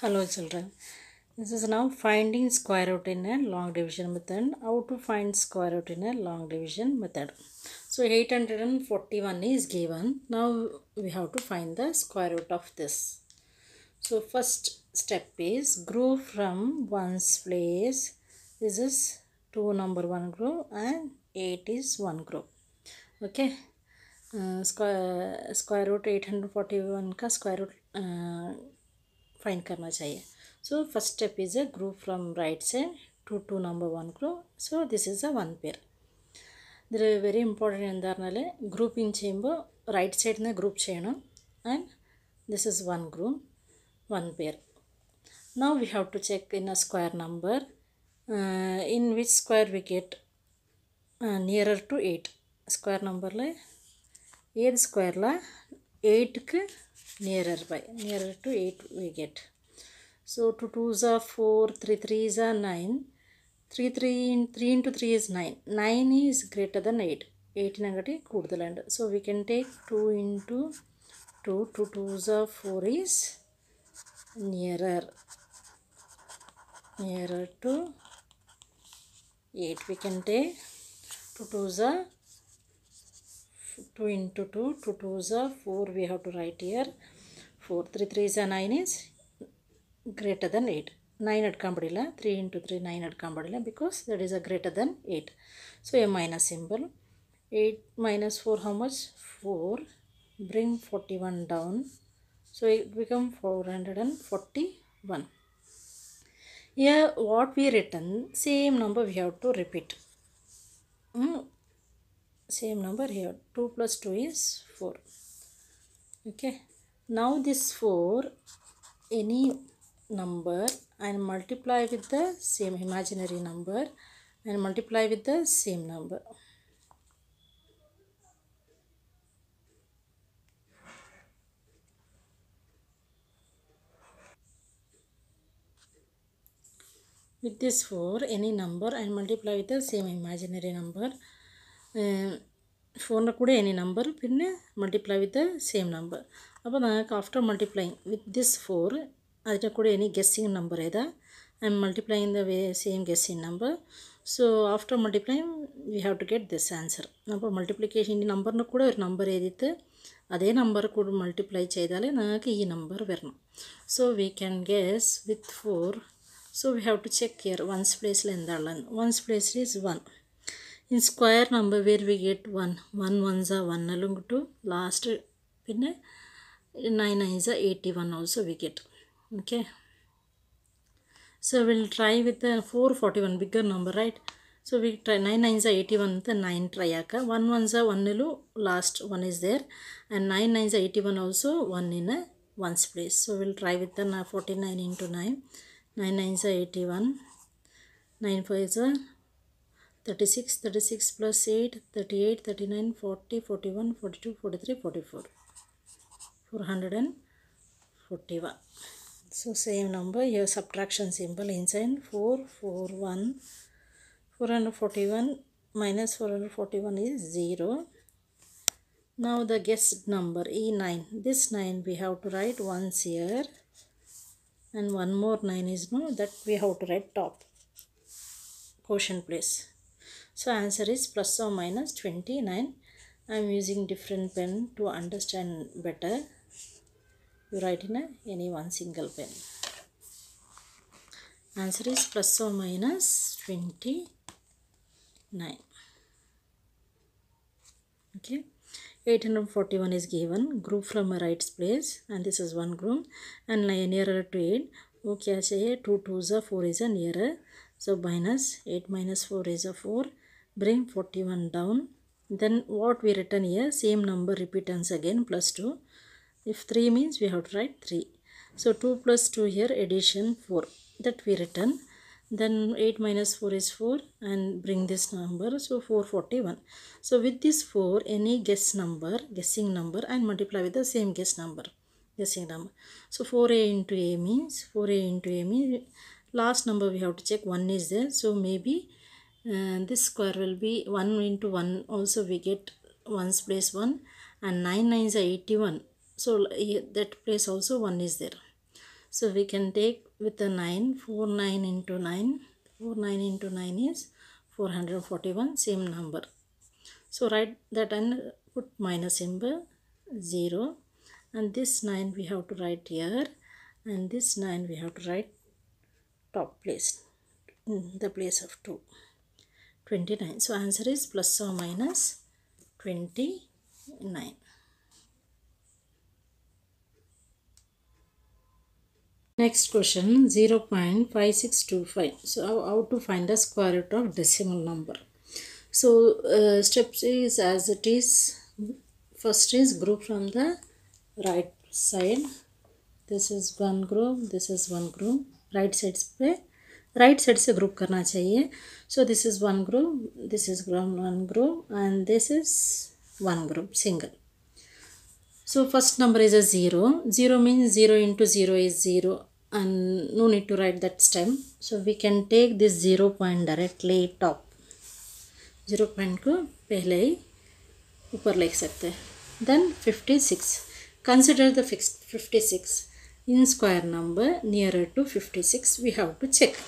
Hello children. This is now finding square root in a long division method. How to find square root in a long division method. So 841 is given. Now we have to find the square root of this. So first step is grow from ones place. This is 2 number 1 group and 8 is 1 group. Okay. Uh, square, square root 841 ka square root uh, find करना चाहिए। So first step is a group from right side to to number one group so this is a one pair इधर very important एंजा grouping चो right side and this is one group one pair now we have to check in a square number in which square we get near to eight square number a square एट्क nearer by nearer to 8 we get. So 2 2s are 4 3 3s are 9 3 3 in 3 into 3 is 9 9 is greater than 8 8 ನಗಟಿ ಕೂಡುದಲಂಡ್ So we can take two into two. Two twos are four is nearer. Nearer to eight. We can take two twos are 2 into 2, 2 2 4 we have to write here, 4 3 3 is a 9 is greater than 8, 9 at kambadila, 3 into 3 9 at kambadila because that is a greater than 8. So a minus symbol, 8 minus 4 how much? 4, bring 41 down, so it become 441. Here what we written, same number we have to repeat. Hmm? Same number here. 2 plus 2 is 4 okay. Now this 4 any number and multiply with the same imaginary number and multiply with the same number. With this 4 any number and multiply with the same imaginary number ഫോറിൻ്റെ കൂടെ any number പിന്നെ multiply with same number അപ്പോൾ നിങ്ങൾക്ക് after multiplying with this four അതിൻ്റെ കൂടെ any guessing number ഏതാ I am multiplying the way same guessing number so after multiplying we have to get this answer അപ്പോൾ multiplication ഈ നമ്പറിൻ്റെ കൂടെ ഒരു നമ്പർ എഴുതിയിട്ട് അതേ നമ്പർ കൂടെ മൾട്ടിപ്ലൈ ചെയ്താൽ നിങ്ങൾക്ക് ഈ നമ്പർ വരണം so we can guess with four so we have to check here ones പ്ലേസിൽ എന്താണുള്ളത് വൺസ് പ്ലേസിൽ is one in square number where we get 1 1 ones are 1 along to last പിന്നെ nine is a 81 also we get okay. So we'll try with the 441 bigger number right? So we try 9 9s are 81 the 9 try akka 1 1s are 1 along last one is there. And 9 9s are 81 also 1 in a ones place. So we'll try with the 49 into 9 9 9s are 81 9 5 is a 36 36 plus 8 38 39 40 41 42 43 44 441 so same number here subtraction symbol inside 4 4 1 441 minus 441 is 0 now the guessed number e9 this 9 we have to write once here. And one more 9 is no that we have to write top. Quotient place so answer is plus or minus 29. I am using different pen to understand better. You write in a, any one single pen. Answer is plus or minus 29. Okay. 841 is given. Group from a right place and this is one group and nearer to 8. वो क्या चाहिए to to ज़ा four is a nearer so minus 8 minus 4 is a 4 bring 41 down. Then what we written here same number repeat once again plus 2 if 3 means we have to write 3 so 2 plus 2 here addition 4 that we written. Then 8 minus 4 is 4 and bring this number. So 441 so with this 4 any guess number guessing number and multiply with the same guess number. Guessing number. So 4a into a means 4a into a means last number we have to check 1 is there. So maybe uh, this square will be 1 into 1 also we get 1's place 1 and 9 9s are 81 so that place also 1 is there. So we can take with the 9 4 9 into 9 4 9 into 9 is 441 same number. So write that and put minus symbol 0 and this 9 we have to write here. And this 9 we have to write top place in the place of 2 29 so answer is plus or minus 29 next question 0.5625 so how, how to find the square root of decimal number? So uh, steps is as it is. First is group from the right side. This is one group this is one group. Right side पे right side से group करना चाहिए so this is one group this is one group and this is one group single so first number is a 0 0 means 0 into 0 is 0 and no need to write that stem so we can take this 0 point directly top 0 point को पहले ही ऊपर लिख सकते हैं then 56 consider the fixed 56 in square number nearer to 56 we have to check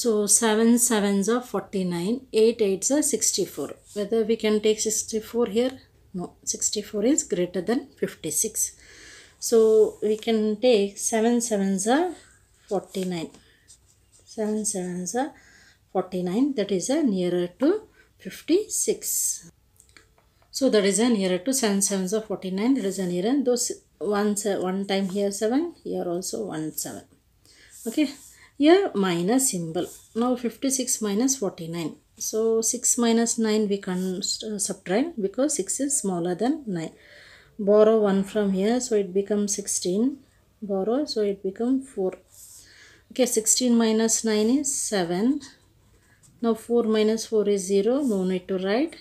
so 7 sevens are 49, 8 eights are 64. Whether we can take 64 here? No, 64 is greater than 56. So we can take 7 sevens are 49. 7 sevens are 49 that is a nearer to 56. So that is a nearer to 7 sevens are 49 that is a nearer those one, one time here 7 here also 1 7. Okay here minus symbol. Now 56 minus 49 so 6 minus 9 we can uh, subtract because 6 is smaller than 9 borrow 1 from here so it becomes 16 borrow so it becomes 4 okay 16 minus 9 is 7 now 4 minus 4 is 0 no need to write.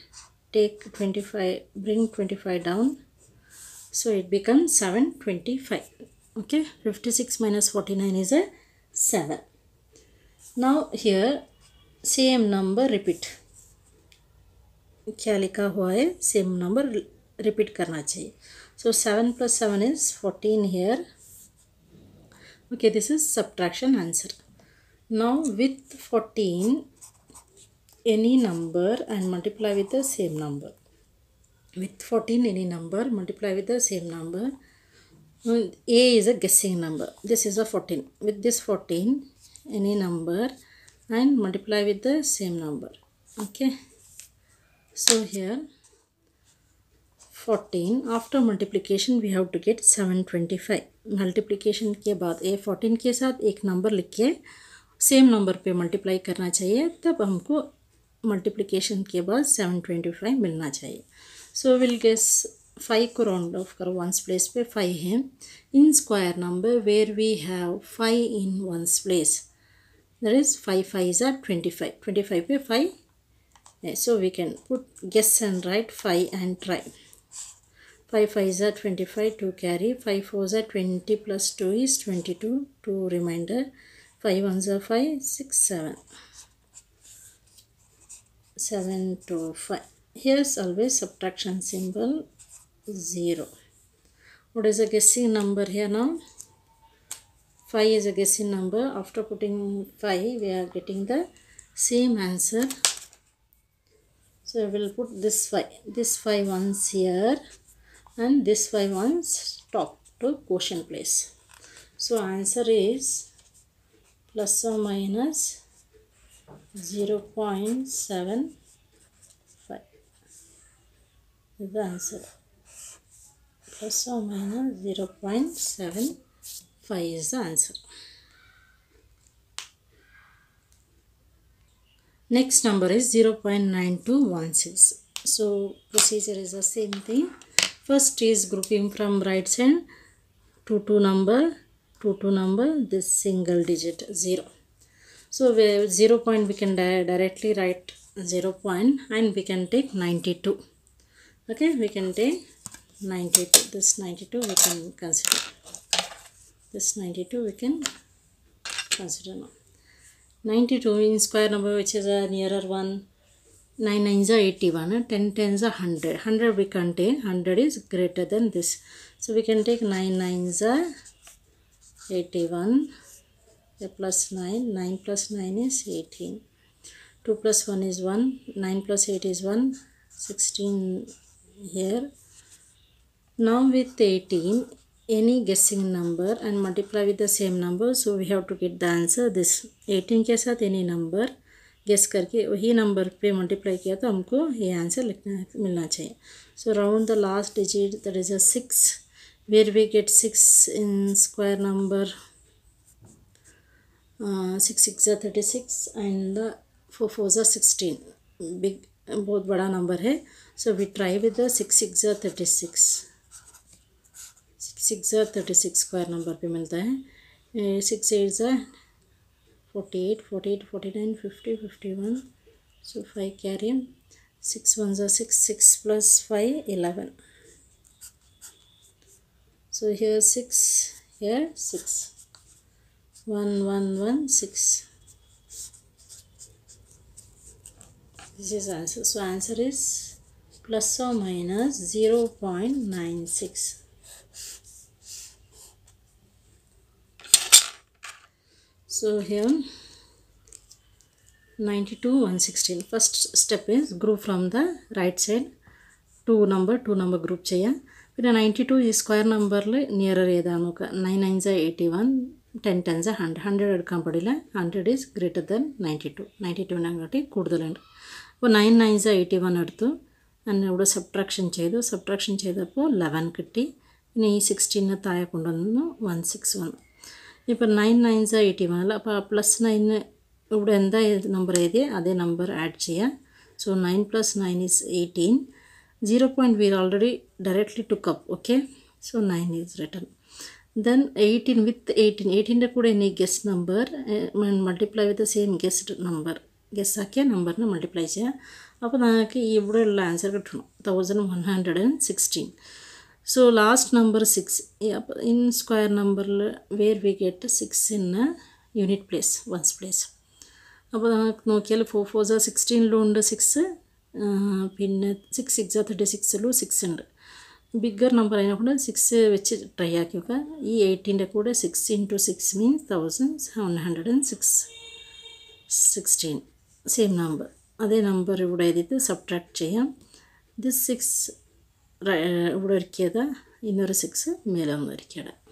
Take 25 bring 25 down. So it becomes 725 okay 56 minus 49 is a 7 now here, same number repeat. क्या लिखा हुआ है? Same number repeat करना चाहिए. So seven plus seven is fourteen here okay this is subtraction answer now with fourteen any number and multiply with the same number with fourteen any number multiply with the same number a is a guessing number this is a 14 with this 14 any number and multiply with the same number okay so here 14 after multiplication we have to get 725 multiplication के बाद ए 14 के साथ एक number लिख के same number पे multiply करना चाहिए तब हमको मल्टीप्लिकेशन के बाद 725 मिलना चाहिए सो विल गेस फाइव को राउंड ऑफ करो वंस प्लेस पे फाइव है इन square number where we have five in ones place that is five five is are twenty five twenty five पे five so we can put guess and right five and try five five is are twenty five to carry five four is are twenty plus two is twenty two to reminder five one are five six seven seven to five. Here's always subtraction symbol zero. What is a guessing number here now? Five is a guessing number. After putting five, we are getting the same answer. So we will put this five, this five ones here, and this five ones top to quotient place. So answer is plus or minus 0.75 is the answer plus or minus 0.75 is the answer. Next number is 0.9216 so procedure is the same thing. First is grouping from right side to two number to two number this single digit 0 so we, 0 point we can di directly write 0 point and we can take 92. Okay, we can take 92. This 92 we can consider. This 92 we can consider now. 92 in square number which is a nearer one. 9 nines are 81, 10 tens are 100. 100 we can take, 100 is greater than this. So we can take 9 nines are 81 a plus 9 9 plus 9 is 18 2 plus 1 is 1 9 plus 8 is 1 16 here now with 18 any guessing number and multiply with the same number, so we have to get the answer. This 18 के साथ any number guess करके वही number पे multiply किया तो हमको ये answer लिखना मिलना चाहिए। So round the last digit that is a six where we get six in square number six sixes thirty six and the four fours sixteen big बहुत बड़ा नंबर है so we try with the six sixes thirty six six thirty six square number पे मिलता है। Six eights forty eight forty eight forty nine fifty fifty one so five carry six ones six six plus five eleven so here six here one one one 1 6 answer so answer is plus is minus zero point nine six so here 92 116 first step is group from the right side two number two number group ചെയ്യാം പിന്നെ ninety two ഈ square നമ്പറിൽ nearer ഏതാണ് നോക്കുക nine nine സാ eighty one ten ten സാ hundred hundred എടുക്കാൻ പാടില്ല hundred is greater than ninety two ninety ടുവിനെക്കാട്ടി കൂടുതലുണ്ട് അപ്പോൾ നയൻ നയൻ സാ എയ്റ്റി വൺ എടുത്തു ഞാൻ ഇവിടെ സബ്ട്രാക്ഷൻ ചെയ്തു സബ്ട്രാക്ഷൻ ചെയ്തപ്പോൾ ലെവൻ കിട്ടി പിന്നെ ഈ സിക്സ്റ്റീനെ താഴെ കൊണ്ടുവന്നു വൺ സിക്സ് വന്നു ഇപ്പോൾ നയൻ നയൻ സാ എയ്റ്റി വൺ അല്ല അപ്പോൾ പ്ലസ് നയന് ഇവിടെ എന്താ നമ്പർ എഴുതിയ അതേ നമ്പർ ആഡ് ചെയ്യാം so nine plus nine is eighteen zero point we're already directly took up okay so nine is written then eighteen with eighteen എയ്റ്റീൻ്റെ കൂടെ ഇനി guessed number multiply with same guessed number guess ആക്കിയ നമ്പറിനെ multiply ചെയ്യാം അപ്പോൾ നമുക്ക് ഇവിടെയുള്ള answer കിട്ടണം thousand one hundred and sixteen so last number 6 yeah, in square number where we get 6 in unit place ones place. അപ്പോൾ നമുക്ക് നോക്കിയാൽ ഫോർ ഫോർ സാ സിക്സ്റ്റീനിലും ഉണ്ട് സിക്സ് പിന്നെ സിക്സ് സിക്സ് തേർട്ടി സിക്സിലും സിക്സ് ഉണ്ട്. ബിഗ്ഗർ നമ്പർ അതിനെക്കൊണ്ട് സിക്സ് വെച്ച് ട്രൈ ആക്കി നോക്കുക ഈ എയ്റ്റീന്റെ കൂടെ six into six means thousand seven hundred and six sixteen same number അതേ നമ്പർ ഇവിടെ എഴുതിയിട്ട് സബ്ട്രാക്ട് ചെയ്യാം. ദിസ് സിക്സ് ഇവിടെ ഒരുക്കിയത് ഇന്നൊരു സിക്സ് മേലെ ഒന്ന് ഒരുക്കിയത്.